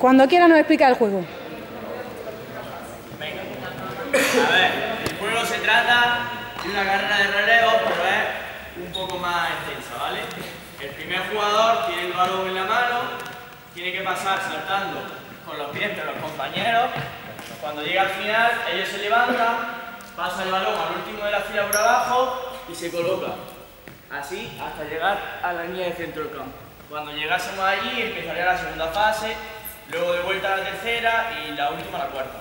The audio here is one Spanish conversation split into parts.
Cuando quiera nos explica el juego. Venga. A ver, el juego se trata de una carrera de relevo, pero es un poco más extensa, ¿vale? El primer jugador tiene el balón en la mano, tiene que pasar saltando con los pies de los compañeros. Cuando llega al final, ellos se levantan, pasa el balón al último de la fila por abajo y se coloca. Así hasta llegar a la línea de centro del campo. Cuando llegásemos allí, empezaría la segunda fase, luego de vuelta a la tercera y la última a la cuarta.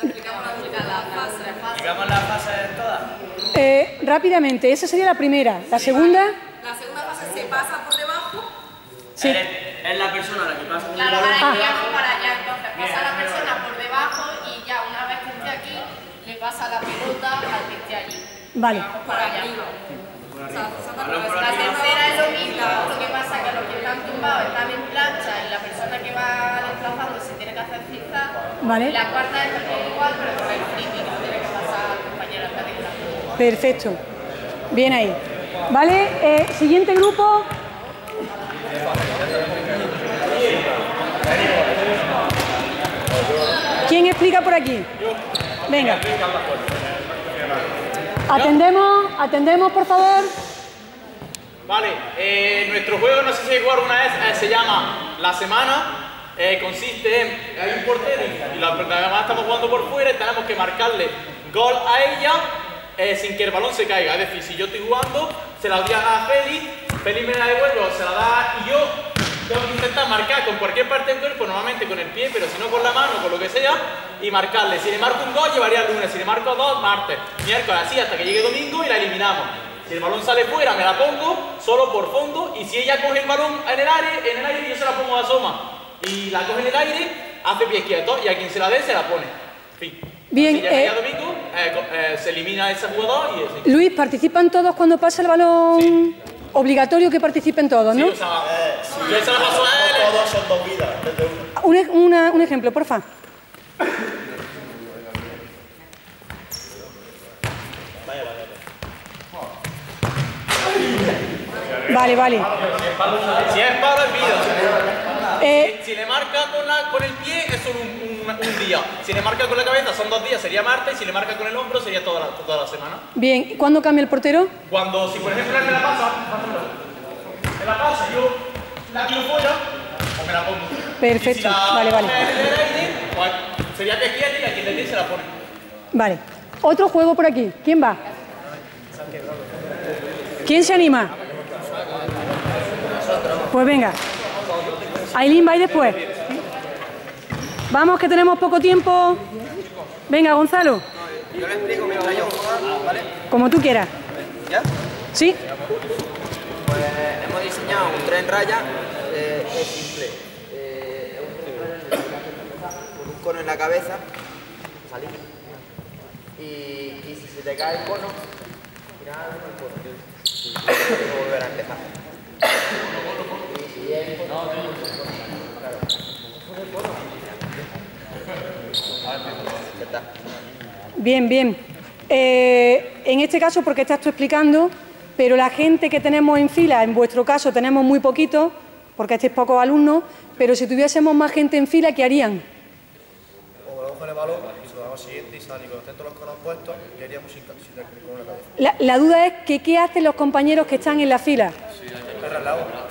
Explicamos la, fase, fases todas. Eh, rápidamente, esa sería la primera. La segunda, La segunda fase se pasa por debajo. Sí. Es, la persona la que pasa con el Claro, balón. para que vamos para allá, entonces Bien, pasa la persona por debajo y ya una vez que esté aquí, le pasa la pelota al que esté allí. Vale. Vamos para allá. O sea, La tercera es lo mismo, lo que pasa es que los que están tumbados están en plancha y la persona que va desplazando se tiene que hacer cita. Vale. La cuarta es igual, pero con el flipping, que tiene que pasar al compañero al está. perfecto. Bien ahí. ¿Vale? Eh, siguiente grupo. ¿Quién explica por aquí? Venga. Atendemos, atendemos, por favor. Vale, eh, nuestro juego, no sé si jugado alguna vez, eh, se llama La Semana. Eh, consiste en, hay un portero y la además estamos jugando por fuera y tenemos que marcarle gol a ella eh, sin que el balón se caiga. Es decir, si yo estoy jugando, se la doy a Félix, Félix me la devuelve se la da y yo tengo que intentar marcar con cualquier parte del cuerpo, normalmente con el pie, pero si no con la mano, con lo que sea, y marcarle. Si le marco un gol, llevaría el lunes, si le marco dos, martes, miércoles, así hasta que llegue domingo y la eliminamos. Si el balón sale fuera, me la pongo solo por fondo y si ella coge el balón en el aire, en el aire yo se la pongo a soma. Y la coge en el aire, hace pies quietos y a quien se la dé se la pone. Fin. Bien, Si llega eh, domingo, eh, eh, se elimina ese jugador y. Luis, ¿participan todos cuando pasa el balón? Obligatorio que participen todos, Sí, ¿no? o sea, yo se la paso a él. Todos son dos vidas. Un, ej- una- un ejemplo, porfa. Vale, vale. Si es palo, es vida. Eh, Si le marca con, la, con el pie, es solo un, un- un día. Si le marca con la cabeza, son dos días, sería martes. Y si le marca con el hombro, sería toda la, toda la semana. bien, ¿cuándo cambia el portero? Cuando, si por ejemplo él me la pasa, me la pasa, yo la tiro fuera o me la pongo. Perfecto, Y si la vale, vale. aire, pues sería que quiere y a quien le se la pone. Vale. Otro juego por aquí. ¿Quién va? ¿Quién se anima? Pues venga. Aileen va ahí después. Vamos, que tenemos poco tiempo. Venga, Gonzalo. Yo le explico mientras yo ¿vale? Como tú quieras. ¿Ya? ¿Sí? Pues hemos diseñado un tren raya, eh, es simple. Eh, es un con un cono en la cabeza, salir. Y, y si se te cae el cono, tirar el cono. Y volver a empezar. Bien, bien. Eh, en este caso, porque estás tú explicando, pero la gente que tenemos en fila, en vuestro caso tenemos muy poquito, porque estáis pocos alumnos, pero si tuviésemos más gente en fila, ¿qué harían? La duda es que qué hacen los compañeros que están en la fila. Relado.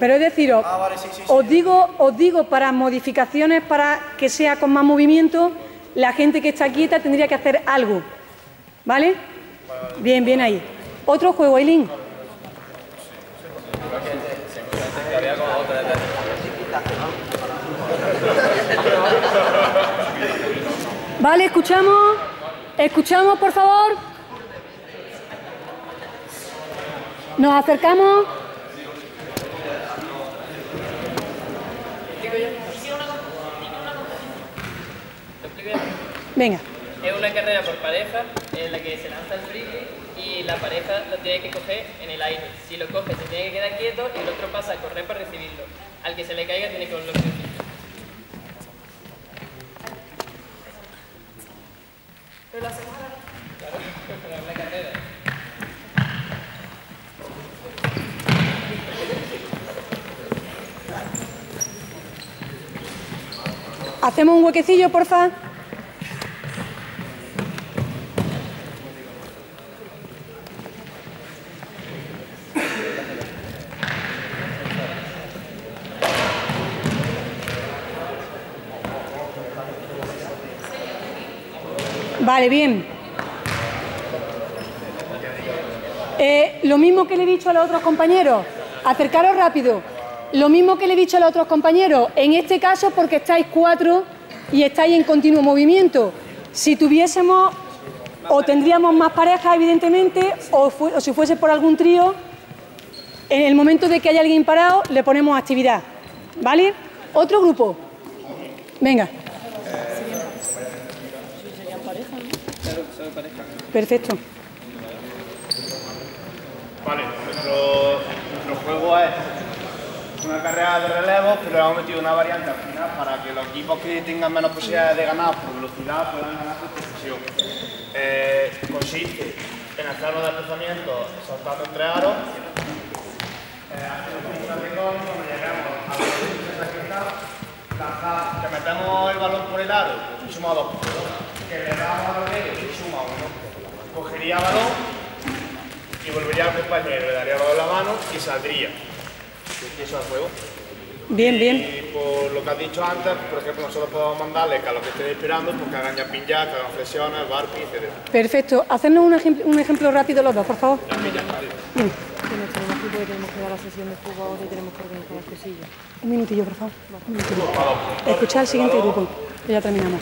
Pero es decir, os, Ah, vale, sí, sí, sí. os digo, os digo para modificaciones, para que sea con más movimiento, la gente que está quieta tendría que hacer algo. ¿Vale? Bien, bien ahí. Otro juego, Eileen. Vale, escuchamos. Escuchamos, por favor. Nos acercamos. Venga. Es una carrera por pareja en la que se lanza el friki y la pareja lo tiene que coger en el aire. Si lo coge se tiene que quedar quieto y el otro pasa a correr para recibirlo. Al que se le caiga tiene que volver. Claro, pero es una carrera. Hacemos un huequecillo, porfa. Vale, bien. Eh, lo mismo que le he dicho a los otros compañeros, acercaros rápido. Lo mismo que le he dicho a los otros compañeros, en este caso porque estáis cuatro y estáis en continuo movimiento. Si tuviésemos o tendríamos más parejas, evidentemente, o, si fuese por algún trío, en el momento de que haya alguien parado, le ponemos actividad. ¿Vale? Otro grupo. Venga. Perfecto. Vale, nuestro, nuestro juego es una carrera de relevos, pero hemos metido una variante al final para que los equipos que tengan menos posibilidades de ganar por velocidad puedan ganar por precisión. Eh, consiste en hacer los desplazamientos saltando entre aros, eh, haciendo puntas de cono, cuando lleguemos a la posición que está, lanzar, que metemos el balón por el aro, suma dos. Que le damos al medio y suma uno. Cogería balón y volvería al compañero, le daría el la mano y saldría. El. Bien, bien. Y por lo que has dicho antes, por ejemplo, nosotros podemos mandarle que a los que estén esperando, pues que hagan jumping que hagan flexiones, barpees, etc. Perfecto. Hacernos un, ejem- un ejemplo rápido los dos, por favor. Jumping vale. tenemos que dar la sesión de fútbol ahora y tenemos que organizar las cosillas. Un minutillo, por favor. Un minutillo. Escuchar al siguiente grupo, que ya terminamos.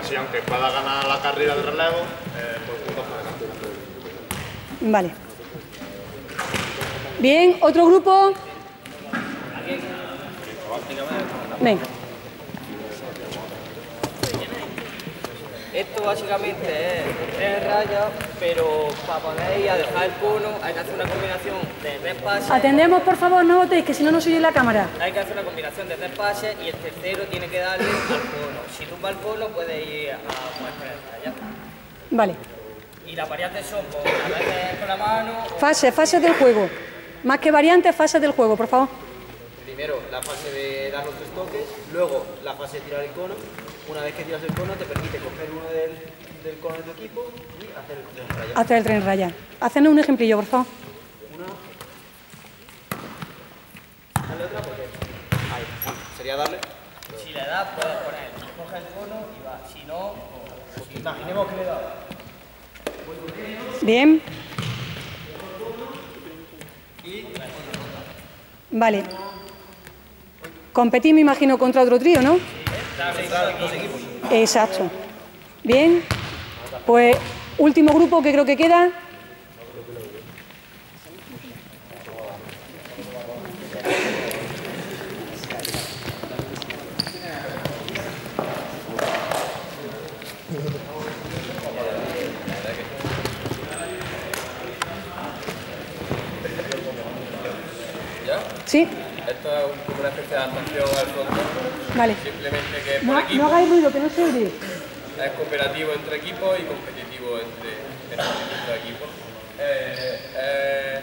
Así, aunque pueda ganar la carrera de relevo, eh, por puntos puede ganar. Vale. Bien, otro grupo. Venga. Esto básicamente es tres rayas, pero para poner y a dejar el cono hay que hacer una combinación de tres pases. Atendemos, por favor, no votéis, que si no, no se oye la cámara. Hay que hacer una combinación de tres pases y el tercero tiene que darle al cono. Si tumba el cono puede ir a jugar tres rayas. Vale. Y las variantes son pues, a veces con la mano. o- Fase, fases del juego. Más que variantes, fases del juego, por favor. Primero la fase de dar los tres toques, luego la fase de tirar el cono. Una vez que tiras el cono te permite coger uno del, del cono de tu equipo y hacer el tres rayas. Hacer el tren raya. Hacernos un ejemplillo, por favor. Dale otra porque... Ahí, sería darle. Si le das, puedes poner, coge el cono y va. Si no, pues, imaginemos que le da. Bien. Vale. Competí, me imagino, contra otro trío, ¿no? Exacto. Bien. Pues último grupo que creo que queda. ¿Ya? Sí. Esto es una especie de adaptación al frontón. Vale. Simplemente que por No, equipo no hagáis ruido, que no se oye. es cooperativo entre equipos y competitivo entre, equipos. Eh, eh,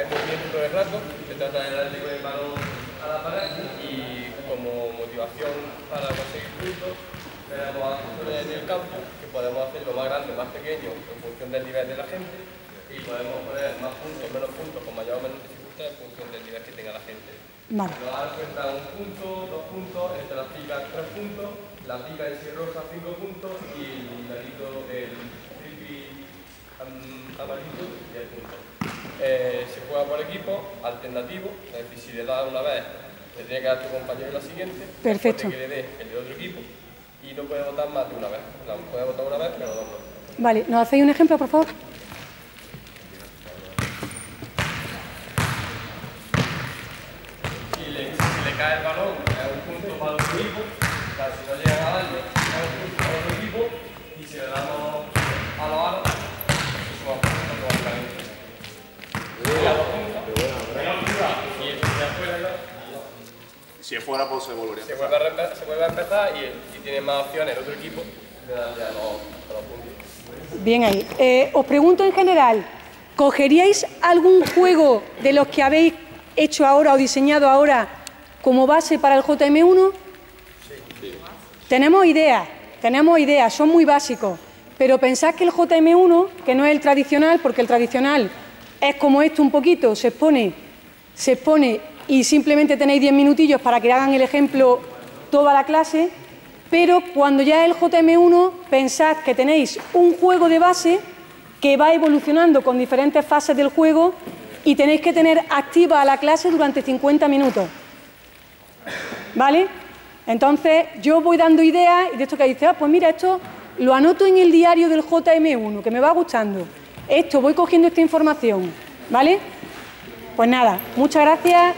hay movimiento todo el rato, se trata de darle con el balón a la pared y como motivación para conseguir puntos tenemos acciones en el campo que podemos hacerlo más grande más pequeño en función del nivel de la gente y podemos poner más puntos, menos puntos, con mayor o menor dificultad en función del nivel que tenga la gente. Vale. Nos dan cuenta un punto, dos puntos, entre las picas tres puntos, la pica en sí roja cinco puntos y el ladito del am- amarillo diez puntos. Eh, se juega por equipo, alternativo, es decir, si le das una vez, le tiene que dar tu compañero la siguiente, Perfecto. después de que le dé el de otro equipo y no puede votar más de una vez. La puede votar una vez, pero dos no. Vale, ¿nos hacéis un ejemplo, por favor? Si le, si le cae el balón, es un punto para el otro equipo. Si no llegan a darle, es un punto para otro equipo. Y si le damos a los aros, se suma puntos automáticamente. Y a dos puntos, y el de afuera ya, Si es fuera, pues se volvería a se vuelve a, se vuelve a empezar y, y tiene más opciones el otro equipo de darle a los, a los puntos. Bien ahí. Eh, os pregunto en general, ¿cogeríais algún juego de los que habéis hecho ahora o diseñado ahora como base para el JM1? Tenemos ideas, tenemos ideas, son muy básicos, pero pensad que el JM1, que no es el tradicional, porque el tradicional es como esto un poquito, se expone, se expone y simplemente tenéis 10 minutillos para que hagan el ejemplo toda la clase, pero cuando ya es el JM1, pensad que tenéis un juego de base que va evolucionando con diferentes fases del juego y tenéis que tener activa a la clase durante 50 minutos. ¿Vale? Entonces, yo voy dando ideas y de esto que dice, ah, pues mira, esto lo anoto en el diario del JM1, que me va gustando. Esto, voy cogiendo esta información. ¿Vale? Pues nada, muchas gracias.